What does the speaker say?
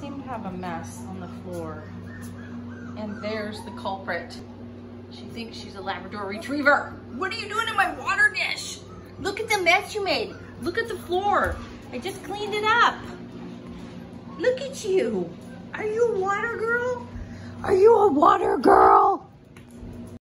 seem to have a mess on the floor. And there's the culprit. She thinks she's a Labrador Retriever. What are you doing in my water dish? Look at the mess you made. Look at the floor. I just cleaned it up. Look at you. Are you a water girl? Are you a water girl?